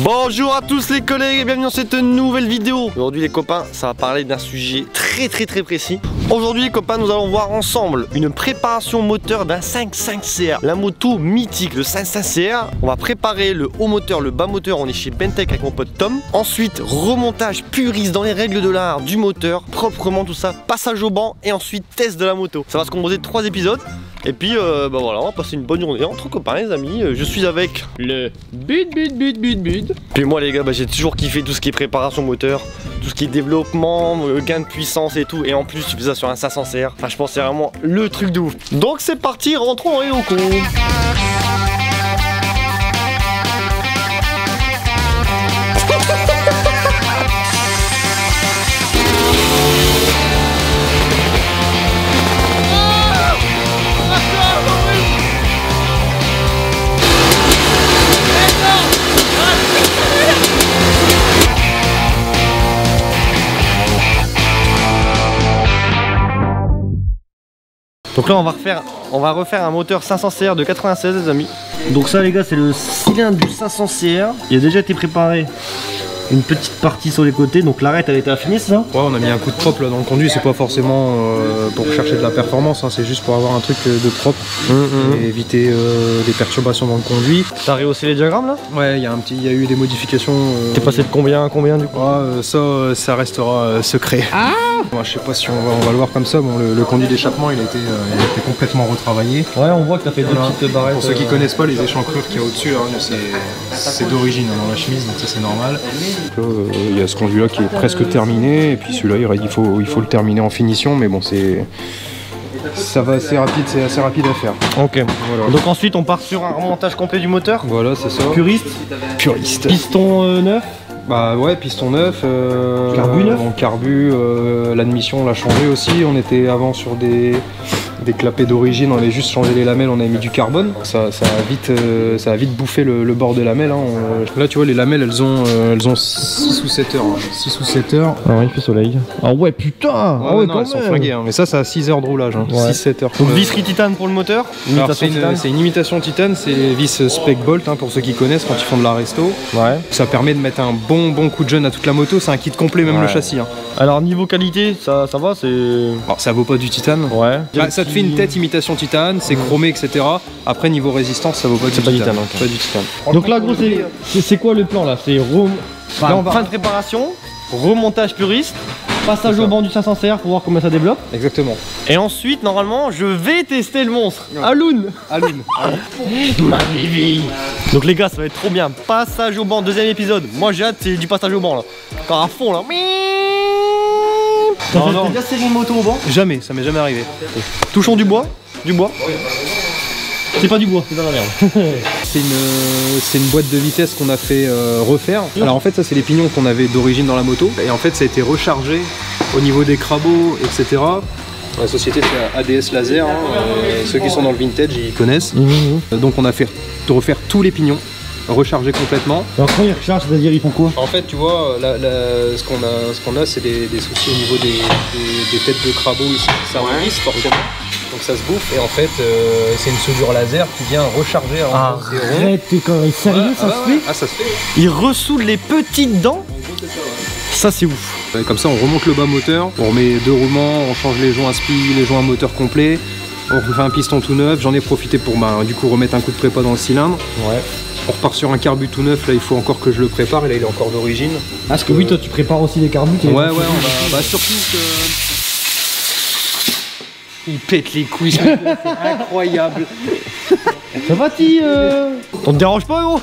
Bonjour à tous les collègues et bienvenue dans cette nouvelle vidéo. Aujourd'hui les copains, ça va parler d'un sujet très très très précis. Aujourd'hui les copains, nous allons voir ensemble une préparation moteur d'un 5.5 CR La moto mythique, le 5.5 CR On va préparer le haut moteur, le bas moteur, on est chez Bentec avec mon pote Tom. Ensuite, remontage puriste dans les règles de l'art du moteur Proprement tout ça, passage au banc et ensuite test de la moto. Ça va se composer de trois épisodes et puis, euh, bah voilà, on va passer une bonne journée entre copains, les amis. Euh, Je suis avec le but, but, but, but, but. Puis moi, les gars, bah, j'ai toujours kiffé tout ce qui est préparation moteur, tout ce qui est développement, euh, gain de puissance et tout. Et en plus, tu fais ça sur un 500 CR. Enfin, je pense que c'est vraiment le truc de ouf. Donc, c'est parti, rentrons dans les locaux. Donc là, on va refaire, on va refaire un moteur 500 CR de 96, les amis. Donc ça, les gars, c'est le cylindre du 500 CR. Il a déjà été préparé une petite partie sur les côtés. Donc l'arête, elle été affinée, c'est ça? Ouais, on a mis un coup de propre là dans le conduit, c'est pas forcément euh, pour chercher de la performance, hein, c'est juste pour avoir un truc euh, de propre et éviter euh, des perturbations dans le conduit. T'as rehaussé les diagrammes là? Ouais, il y a un petit, il y a eu des modifications. euh, T'es passé de combien à combien du coup? Ouais, euh, ça, euh, ça restera euh, secret. Ah Je sais pas si on va, on va le voir comme ça. Bon, le, le conduit d'échappement, il a été, euh, il a été complètement retravaillé. Ouais, on voit que t'as fait deux Voilà. petites barrettes. Pour ceux qui euh, connaissent pas les échancrures qu'il y a au-dessus, là, c'est- d'origine hein, dans la chemise, donc ça c'est normal. Euh, Il y a ce conduit-là qui est presque terminé, et puis celui-là il faut, il faut le terminer en finition, mais bon c'est. Ça va assez rapide, c'est assez rapide à faire. Ok. Voilà. Donc ensuite, on part sur un remontage complet du moteur. Voilà, c'est ça. Puriste, Puriste. piston euh, neuf. Bah ouais, piston neuf. euh, Carbu neuf carbu, euh, l'admission on l'a changé aussi. On était avant sur des, des clapets d'origine, on avait juste changé les lamelles, on avait mis du carbone. Ça, ça, a, vite, euh, ça a vite bouffé le, le bord des lamelles. hein. Là tu vois, les lamelles elles ont, euh, elles ont 6 ou 7 heures. 6 ou 7 heures. Ah ouais, il fait soleil. Ah ouais, putain Ah ouais, non, elles sont flinguées, hein. mais ça, ça a 6 heures de roulage. hein. Ouais. 6-7 heures. Donc Euh, visserie titane pour le moteur. alors, c'est une, imitation titane, c'est vis Spec Bolt hein, pour ceux qui connaissent quand ils font de la resto. Ouais. Ça permet de mettre un bon bon coup de jeune à toute la moto, c'est un kit complet, même Ouais. le châssis. hein. Alors niveau qualité, ça, ça va, c'est. Alors ça vaut pas du titane. Ouais. Bah, ça te fait une tête imitation titane, c'est chromé, etc. Après niveau résistance, ça vaut pas du pas titane. titane, ok. Pas du titane. Donc là, gros, c'est- quoi le plan là? C'est va- fin de préparation, remontage puriste, passage au banc du 500 CR pour voir comment ça développe. Exactement. Et ensuite, normalement, je vais tester le monstre. Alun Alun. Ma baby Donc les gars, ça va être trop bien. Passage au banc, deuxième épisode. Moi j'ai hâte, c'est du passage au banc là. Encore à fond là. T'as Non, non. déjà serré une moto au banc jamais, ça m'est jamais arrivé. Touchons du bois. Du bois. C'est pas du bois, c'est dans la merde. C'est une, euh, c'est une boîte de vitesse qu'on a fait euh, refaire. Alors en fait, ça c'est les pignons qu'on avait d'origine dans la moto. Et en fait, ça a été rechargé au niveau des crabos, etc. La société c'est ADS Laser. hein, euh, ceux qui sont dans le vintage, ils connaissent. Euh, Donc on a fait refaire tous les pignons, recharger complètement. Alors quand ils rechargent, c'est-à-dire ils font quoi En fait, tu vois, la- la- ce qu'on a, ce qu'on a, c'est des, des soucis au niveau des, des- des têtes de crabot ici. Ça enlisse forcément. Donc ça se bouffe et en fait, euh, c'est une soudure laser qui vient recharger en zéro. Arrête, t'es quand même sérieux, ça Ah se ouais, fait Ah, ça se fait. Ils ressoudent les petites dents Ça c'est ouf. Comme ça, on remonte le bas moteur, on remet deux roulements, on change les joints à spi, les joints à moteur complet. On refait un piston tout neuf. J'en ai profité pour bah, du coup remettre un coup de prépa dans le cylindre. Ouais. On repart sur un carbu tout neuf. Là, il faut encore que je le prépare. Et là, il est encore d'origine. Parce que oui, toi tu prépares aussi les carbus. Ouais, ouais, on va. Bah, surtout que. Il pète les couilles, c'est incroyable. Ça va, ti euh... On te dérange pas, gros?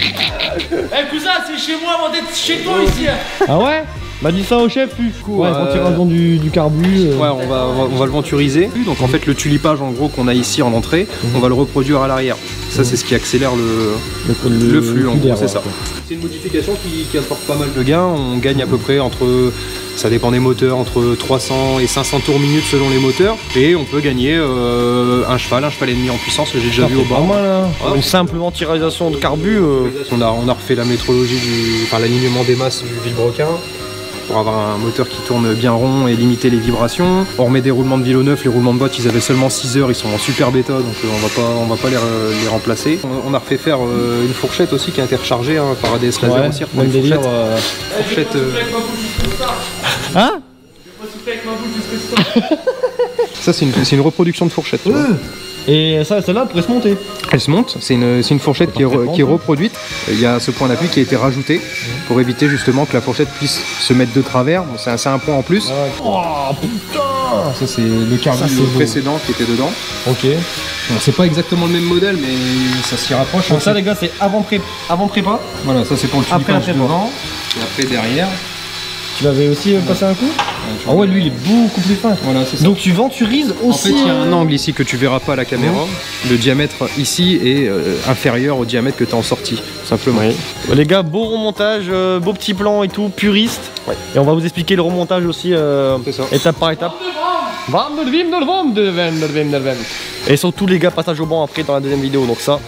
Eh cousin, c'est chez moi avant d'être chez toi ici. Ah ouais? Bah dis ça au chef, plus. Ouais, euh, retiration du, du carbu. euh. Ouais, on va, on va, on va le venturiser. Donc en fait, le tulipage en gros qu'on a ici en entrée, on va le reproduire à l'arrière. Ça, c'est ce qui accélère le, le, flux en gros, c'est ça. C'est une modification qui, qui apporte pas mal de gains. On gagne à peu près entre, ça dépend des moteurs, entre 300 et 500 tours minute selon les moteurs. Et on peut gagner euh, un cheval, un cheval et demi en puissance que j'ai déjà Ça vu au banc. mal, hein. Ouais. Une simple ventilisation de carbu. euh, On a, on a refait la métrologie, du, enfin l'alignement des masses du vilebrequin. Pour avoir un moteur qui tourne bien rond et limiter les vibrations. On remet des roulements de vélo neufs, les roulements de boîte ils avaient seulement 6 heures, ils sont en super bêta donc euh, on va pas, on va pas les, les remplacer. On, on a refait faire euh, une fourchette aussi qui a été rechargée hein, par ADS laser Ouais, aussi. même Une délire. fourchette, euh, fourchette, euh, Hein? Ça c'est une, c'est une reproduction de fourchette. Et ça, celle-là pourrait se monter. Elle se monte, c'est une, une fourchette qui est, re- qui est reproduite. Il y a ce point d'appui qui a été rajouté pour éviter justement que la fourchette puisse se mettre de travers. Bon, c'est un, un point en plus. Oh putain Ça c'est le beau. précédent qui était dedans. Ok. C'est pas exactement le même modèle, mais ça s'y rapproche. Donc hein. ça les gars c'est avant, pré... avant prépa. voilà, ça c'est pour le Après la prépa. devant. Et après derrière. Tu l'avais aussi euh, passé un coup Ah ouais lui il est beaucoup plus fin. Voilà, c'est ça. Donc tu venturises En aussi. fait, il y a un angle ici que tu verras pas à la caméra. Le diamètre ici est euh, inférieur au diamètre que tu as en sortie, simplement. Les gars, beau remontage, euh, beau petit plan et tout, puriste. Et on va vous expliquer le remontage aussi euh, ça. étape par étape. Et surtout les gars, passage au banc après dans la deuxième vidéo, donc ça.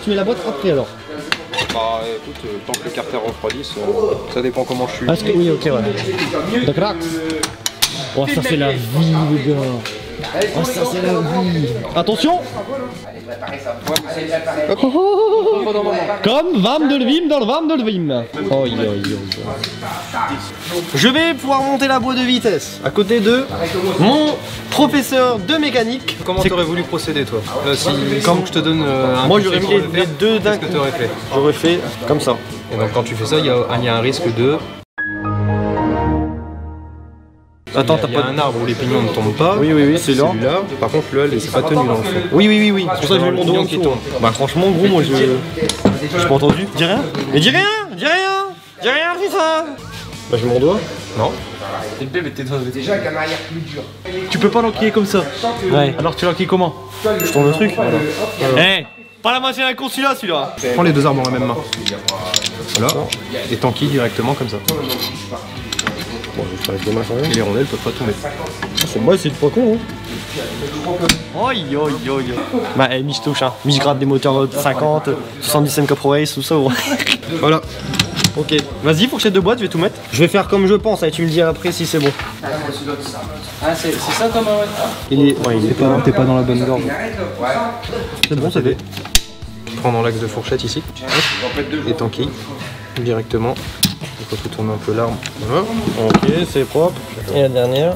Toi tu mets la boîte après alors Bah écoute, euh, tant que le carter refroidisse, euh, ça dépend comment je suis. Parce que oui, ok, ouais. D'accord. Oh, ça c'est la vie, les gars. Oh, ça c'est la vie. Attention. Comme Vam de Lvim dans le Vam de Lvim. Oh. Je vais pouvoir monter la boîte de vitesse à côté de mon professeur de mécanique. Comment t'aurais voulu procéder toi Euh, Si comme je te donne euh, un Moi j'aurais mis les, deux d'un que t'aurais fait J'aurais fait comme ça. Et donc quand tu fais ça, il y a, il y a un risque de. Attends, t'as pas. un arbre où les pignons ne tombent pas. Oui, oui, oui, c'est là. Celui-là. Par contre, là, il s'est pas tenu dans le fond. Oui, oui, oui, oui. C'est pour ça que je mets mon dos en Pignon qui tourne. Bah, franchement, gros, moi je. J'ai pas entendu. Dis rien. Mais dis rien Dis rien Dis rien, c'est ça Bah, je mets mon doigt. Non. Tu peux pas l'enquiller comme ça. Ouais. Alors tu l'enquilles comment Je tourne le truc. Eh Pas la machine à con celui-là, celui-là Prends les deux arbres dans la même main. Voilà. Et t'enquilles directement comme ça. Bon, je deux quand même. Et les rondelles peuvent pas tomber. C'est moi, c'est pas con, hein. Oi, oi, oi, oi. Bah, eh, Mich touche, hein. Mich gratte des moteurs de 50, 70 MK Pro Race, tout ça, ouais. Voilà. Ok, vas-y, fourchette de boîte, je vais tout mettre. Je vais faire comme je pense, et tu me dis après si c'est bon. Ah, c'est ça comme un. Il est. Ouais, il est pas. T'es pas dans la bonne gorge. C'est bon, c'est fait. Prends dans l'axe de fourchette ici. Et t'enquilles directement. Il faut tourner un peu l'arbre. Voilà. Ok, c'est propre. Et la dernière.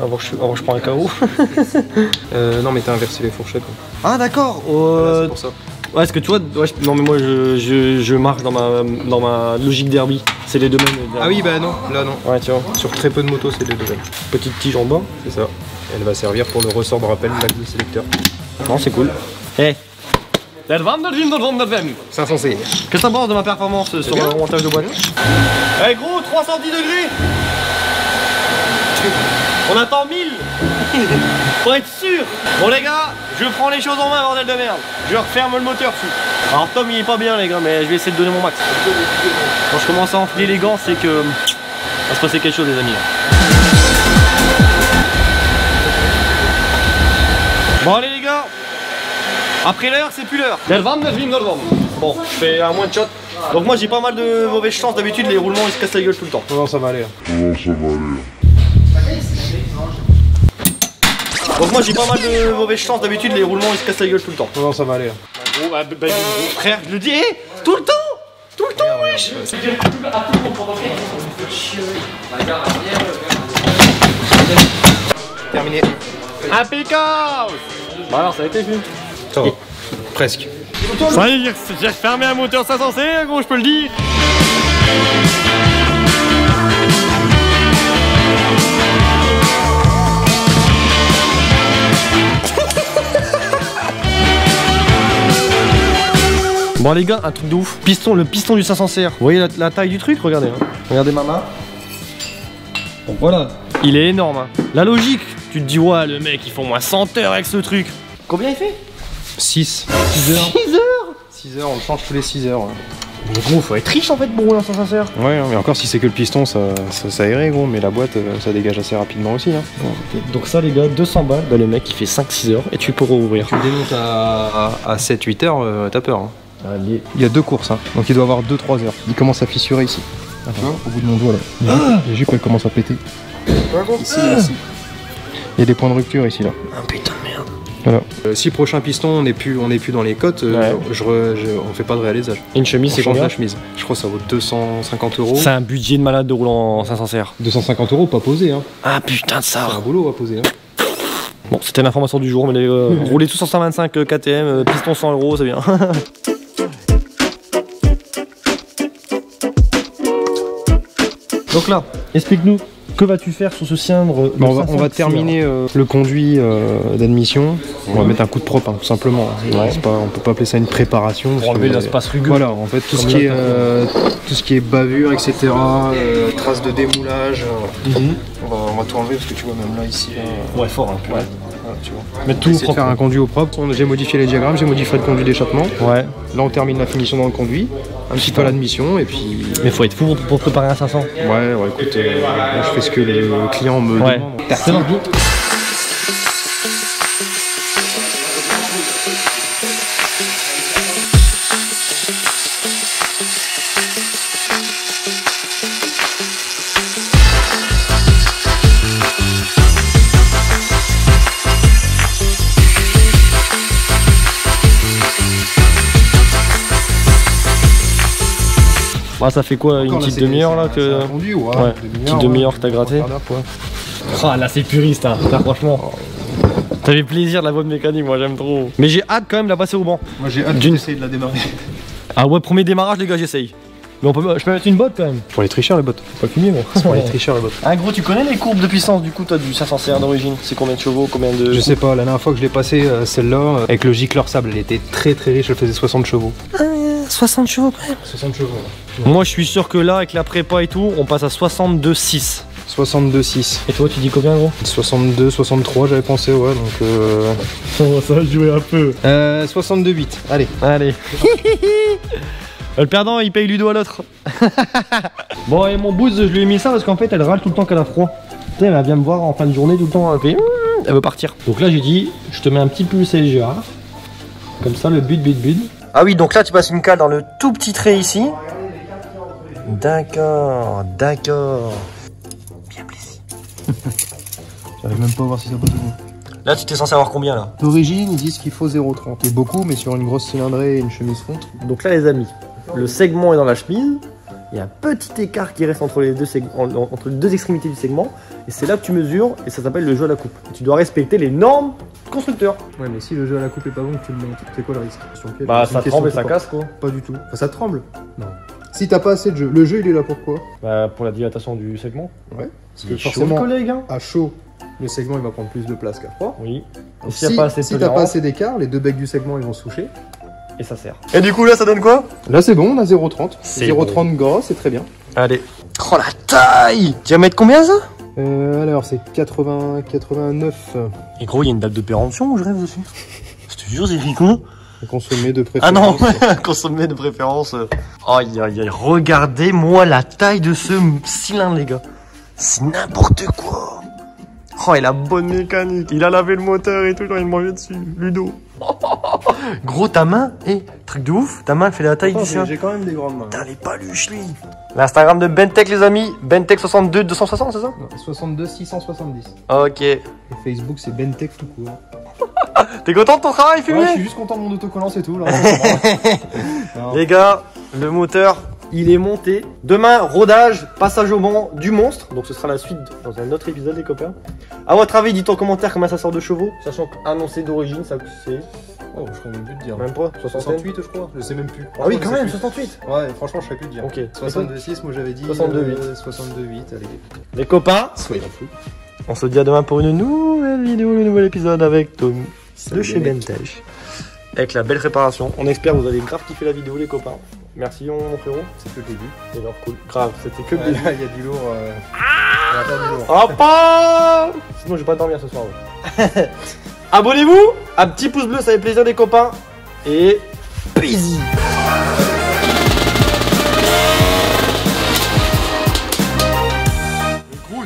Avant que je, avant que je prends un KO. Euh, non mais t'as inversé les fourchettes. ah, d'accord. Voilà, Euh, c'est pour ça. ouais, est-ce que tu vois. ouais, je- non, mais moi, je, je, je marche dans ma, dans ma logique derby. C'est les deux mêmes. les Ah oui bah non, là non. Ouais, tu vois. Sur très peu de motos c'est les deux mêmes. Petite tige en bas. C'est ça. Elle va servir pour le ressort de rappel de sélecteur. Non, c'est cool. Eh. 500 C. Qu'est-ce que t'en penses de ma performance sur le remontage de boîte? Eh gros, 310 degrés On attend 1000 Pour être sûr Bon les gars, je prends les choses en main, bordel de merde Je referme le moteur dessus. Alors Tom il est pas bien les gars, mais je vais essayer de donner mon max. Quand je commence à enfiler les gants, c'est que... Va se passer quelque chose les amis. Après l'heure, c'est plus l'heure. Bon, je fais un moins de shot. Donc moi j'ai pas mal de mauvaises chances d'habitude, les roulements ils se cassent la gueule tout le temps. Non ça va aller. Donc moi j'ai pas mal de mauvaises chances d'habitude, les roulements ils se cassent la gueule tout le temps. Non ça va aller. Gros, bah, bah, frère, je le dis, eh, tout le temps Tout le temps, wesh Terminé. Impeccable Bah alors ça a été vu. Ça va. Presque. Ça y est, j'ai fermé un moteur 500 C, gros, je peux le dire. Bon les gars, un truc de ouf. Piston, le piston du 500 CR. Vous voyez la, la taille du truc Regardez. hein. Regardez ma main. Bon voilà. Il est énorme. hein. La logique, tu te dis ouais le mec il faut au moins 100 heures avec ce truc. Combien il fait? 6. 6 heures 6 heures 6 heures, on le change tous les 6 heures. Mais gros, faut être riche en fait pour rouler un 500 Ouais, hein, mais encore si c'est que le piston, ça, ça, ça irait gros, mais la boîte, euh, ça dégage assez rapidement aussi. Hein. Donc ça les gars, 200 balles, bah le mec il fait 5-6 heures et tu peux rouvrir. Tu démontes à, à, 7-8 heures, euh, t'as peur. Hein. Allez. Il y a deux courses, hein. donc il doit avoir 2-3 heures. Il commence à fissurer ici. Vois, au bout de mon doigt là. Les jupes elles commencent à péter. Ici, ici. Il y a des points de rupture ici là. Ah putain de merde. Voilà. Euh, si prochain piston on n'est plus, on est plus dans les cotes, euh, Ouais. je, re- je- on fait pas de réalisage. Une chemise c'est combien la chemise. Je crois que ça vaut 250 euros. C'est un budget de malade de rouler en 500 CR. 250 euros pas posé hein. Ah putain de C'est un ça. boulot à poser. Hein. Bon, c'était l'information du jour, mais les, euh, rouler tous en 125 euh, KTM, euh, piston 100 euros, c'est bien. Donc là, explique-nous, que vas-tu faire sur ce cylindre Bon, on, va, on va terminer euh, le conduit euh, d'admission. On va mettre un coup de propre, hein, tout simplement. Ouais. C'est Pas, on peut pas appeler ça une préparation. Pour enlever l'espace rugueux. Voilà, en fait, tout ce, qui est, euh, tout ce qui est bavure, etc., euh, traces de démoulage, Mhm. on, va, on va tout enlever parce que tu vois, même là, ici, là, Ouais, fort un peu. ouais, voilà, tu vois. Mettre tout propre. faire un conduit au propre. J'ai modifié les diagrammes, j'ai modifié le conduit d'échappement. Ouais. Là, on termine la finition dans le conduit, un petit peu à l'admission, et puis. Mais faut être fou pour, pour préparer un 500. Ouais, ouais, écoute, euh, moi, je fais ce que le client me Ouais. demande. Bah, ça fait quoi Une Encore, petite demi-heure là que. ouais, Ouais, une petite demi-heure que t'as gratté. Ah là c'est puriste hein, Là, franchement. Ça fait plaisir de la bonne mécanique, moi j'aime trop. Mais j'ai hâte quand même de la passer au banc. Moi j'ai hâte D'une- d'essayer de la démarrer. Ah ouais, premier démarrage les gars, j'essaye. Mais on peut, je peux mettre une botte quand même. Pour les tricheurs les bottes. Pas fini moi. Pour les tricheurs les bottes. Ah gros, tu connais les courbes de puissance du coup toi du 500 CR d'origine? C'est combien de chevaux, combien de... Je sais pas, la dernière fois que je l'ai passé euh, celle-là, euh, avec le gicleur sable, elle était très très riche, elle faisait 60 chevaux. 60 chevaux quand même. 60 chevaux. Moi je suis sûr que là avec la prépa et tout, on passe à 62,6. 62,6. Et toi tu dis combien gros? 62, 63 j'avais pensé, ouais, donc euh... Ça va jouer un peu. Euh, 62,8. Allez. Allez. le perdant il paye Ludo à l'autre. bon et mon boots je lui ai mis ça parce qu'en fait elle râle tout le temps qu'elle a froid. Tu sais, elle vient me voir en fin de journée tout le temps, elle fait elle veut partir. Donc là j'ai dit je te mets un petit plus LGA. Comme ça le but but but. Ah oui donc là tu passes une cale dans le tout petit trait ici. D'accord, d'accord. Bien plaisir. J'arrive même pas à voir si ça passe ou Là tu t'es censé avoir combien là? D'origine, ils disent qu'il faut 0,30. C'est beaucoup, mais sur une grosse cylindrée et une chemise fonte. Donc là les amis, le segment est dans la chemise, il y a un petit écart qui reste entre les deux, entre les deux extrémités du segment, et c'est là que tu mesures, et ça s'appelle le jeu à la coupe. Et tu dois respecter les normes constructeurs. Ouais, mais si le jeu à la coupe est pas bon, que tu le montes. C'est quoi le risque? Sur Bah ça tremble et ça casse quoi. Pas du tout. Enfin, ça tremble Non. Si t'as pas assez de jeu, le jeu il est là pourquoi Bah pour la dilatation du segment. Ouais. Parce que chaud, forcément, le collègue hein. à chaud, le segment il va prendre plus de place qu'à froid. Oui. Donc, si n'y a pas assez de si t'as pas assez d'écart, les deux becs du segment ils vont se toucher. et ça sert. Et du coup là ça donne quoi Là c'est bon, on a 0,30. C'est 0,30 gras, c'est très bien. Allez. Oh la taille Tu vas mettre combien ça Euh, alors c'est 80, 89 Et gros il y a une date de péremption ou je rêve dessus Je te jure c'est rigolo. Consommés de Ah non, préférence. consommé de préférence. Aïe aïe aïe, regardez-moi la taille de ce cylindre les gars. C'est n'importe quoi. Oh, et la bonne mécanique. Il a lavé le moteur et tout, genre il mangeait dessus. Ludo. Gros, ta main, eh, truc de ouf, ta main elle fait la taille du sien. j'ai quand même des grandes mains. Putain, les paluches lui. L'Instagram de Bentech les amis, Bentech 62 260 c'est ça? Non, 62 670. Ok. Et Facebook c'est Bentech tout court. T'es content de ton travail Fumier? Ouais, je suis juste content de mon autocollant, c'est tout. Là. Non. Les gars, le moteur, il est monté. Demain, rodage, passage au banc du monstre. Donc ce sera la suite dans un autre épisode, les copains. À votre avis, dites en commentaire combien ça sort de chevaux, sachant qu'annoncé d'origine, ça c'est Oh, je crois même plus de dire. même pas 60 68 je crois, je sais même plus. Ah oui, quand même, plus. 68. Ouais, franchement, je sais plus de dire. Ok. 62,6, moi j'avais dit 62,8. euh, 62,8, allez. Les copains, Soyez fou. on se dit à demain pour une nouvelle vidéo, le nouvel épisode avec Tom de chez. Bentech. Avec la belle réparation. On espère que vous avez grave kiffé la vidéo, les copains. Merci, mon frérot. C'est que le début. C'est grave cool. Grave, c'était que le début. là, il y a du lourd. Euh... Du lourd. Oh pas Sinon je vais pas dormir ce soir. Abonnez-vous, un petit pouce bleu, ça fait plaisir des copains. Et peace Gros,